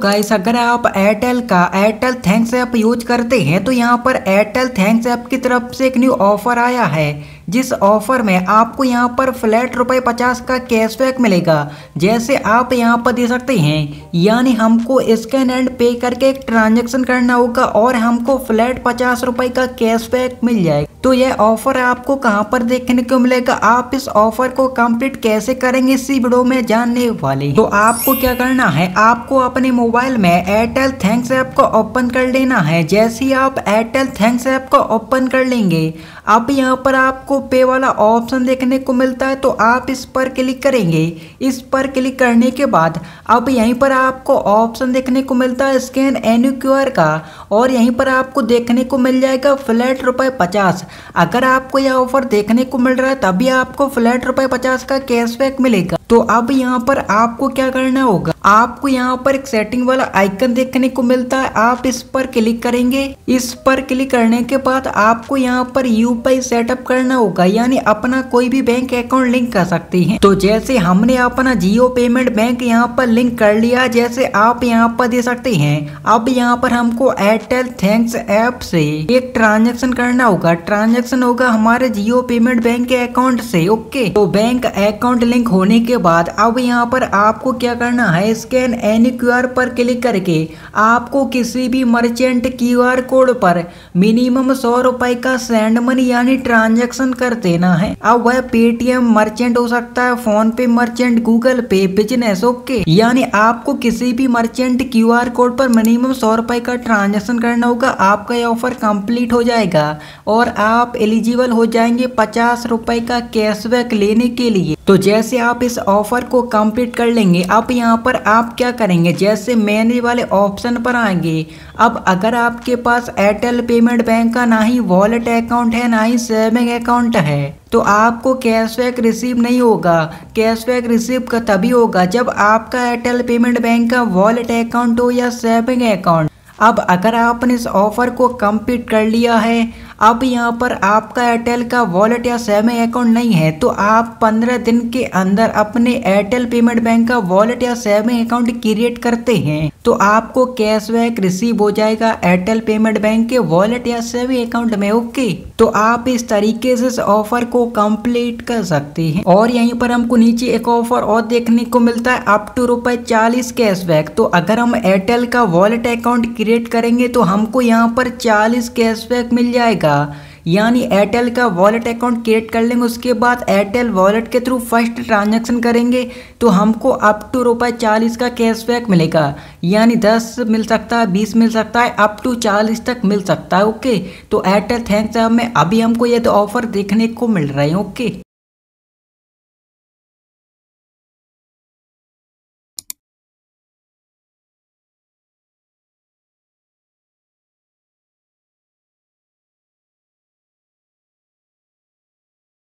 Guys अगर आप Airtel का एयरटेल थैंक्स ऐप यूज़ करते हैं तो यहाँ पर एयरटेल थैंक्स ऐप की तरफ़ से एक न्यू ऑफ़र आया है। जिस ऑफ़र में आपको यहाँ पर फ्लैट रुपए पचास का कैशबैक मिलेगा। जैसे आप यहाँ पर दे सकते हैं, यानी हमको स्कैन एंड पे करके एक ट्रांजेक्शन करना होगा और हमको फ्लैट पचास रुपए का कैशबैक मिल जाएगा। तो यह ऑफ़र आपको कहाँ पर देखने को मिलेगा? आप इस ऑफ़र को कंप्लीट कैसे करेंगे इसी वीडियो में जानने वाले तो आपको क्या करना है? आपको अपने मोबाइल में एयरटेल थैंक्स ऐप को ओपन कर लेना है। जैसे ही आप एयरटेल थैंक्स ऐप को ओपन कर लेंगे, अब यहाँ पर आपको पे वाला ऑप्शन देखने को मिलता है तो आप इस पर क्लिक करेंगे। इस पर क्लिक करने के बाद, अब यहीं पर आपको ऑप्शन देखने को मिलता है स्कैन एन क्यू का, और यहीं पर आपको देखने को मिल जाएगा फ्लैट रुपये पचास। अगर आपको यह ऑफ़र देखने को मिल रहा है, तभी आपको फ्लैट रुपये पचास का कैशबैक मिलेगा। तो अब यहाँ पर आपको क्या करना होगा? आपको यहाँ पर एक सेटिंग वाला आइकन देखने को मिलता है। आप इस पर क्लिक करेंगे। इस पर क्लिक करने के बाद आपको यहाँ पर यूपीआई सेटअप करना होगा। यानी अपना कोई भी बैंक अकाउंट लिंक कर सकते हैं। तो जैसे हमने अपना जियो पेमेंट बैंक यहाँ पर लिंक कर लिया, जैसे आप यहाँ पर दे सकते हैं। अब यहाँ पर हमको एयरटेल थैंक्स ऐप से एक ट्रांजेक्शन करना होगा। ट्रांजेक्शन होगा हमारे जियो पेमेंट बैंक के अकाउंट से ओके तो बैंक अकाउंट लिंक होने के बाद अब यहाँ पर आपको क्या करना है? स्कैन एनी क्यू पर क्लिक करके आपको किसी भी मर्चेंट क्यू कोड पर मिनिमम सौ रुपए का सेंड मनी यानी ट्रांजेक्शन कर देना है। अब वह पेटीएम मर्चेंट हो सकता है PhonePe merchant Google Pay business okay यानी आपको किसी भी मर्चेंट क्यूआर कोड पर मिनिमम सौ रुपए का ट्रांजेक्शन करना होगा, आपका ये ऑफ़र कंप्लीट हो जाएगा और आप एलिजिबल हो जाएँगे पचास रुपए का कैशबैक लेने के लिए। तो जैसे आप इस ऑफ़र को कंप्लीट कर लेंगे। अब यहाँ पर आप क्या करेंगे? जैसे मैनेज वाले ऑप्शन पर आएँगे। अब अगर आपके पास एयरटेल पेमेंट बैंक का ना ही वॉलेट अकाउंट है, ना ही सेविंग अकाउंट है तो आपको कैशबैक रिसीव नहीं होगा। कैशबैक रिसीव का तभी होगा जब आपका एयरटेल पेमेंट बैंक का वॉलेट अकाउंट हो या सेविंग अकाउंट अब अगर आपने इस ऑफ़र को कंप्लीट कर लिया है अब यहाँ पर आपका एयरटेल का वॉलेट या सेविंग अकाउंट नहीं है तो आप पंद्रह दिन के अंदर अपने एयरटेल पेमेंट बैंक का वॉलेट या सेविंग अकाउंट क्रिएट करते हैं तो आपको कैशबैक रिसीव हो जाएगा एयरटेल पेमेंट बैंक के वॉलेट या सेविंग अकाउंट में ओके तो आप इस तरीके से इस ऑफ़र को कंप्लीट कर सकते हैं। और यहीं पर हमको नीचे एक ऑफ़र और देखने को मिलता है अप टू रुपए चालीस कैशबैक तो अगर हम एयरटेल का वॉलेट अकाउंट क्रिएट करेंगे तो हमको यहाँ पर चालीस कैशबैक मिल जाएगा। जाएगा यानी एयरटेल का वॉलेट अकाउंट क्रिएट कर लेंगे, उसके बाद एयरटेल वॉलेट के थ्रू फ़र्स्ट ट्रांजेक्शन करेंगे तो हमको अप टू रुपये चालीस का कैशबैक मिलेगा। यानी दस मिल सकता है, बीस मिल सकता है अप टू चालीस तक मिल सकता है ओके तो एयरटेल थैंक्स में अभी हमको ये तो ऑफ़र देखने को मिल रहे हैं ओके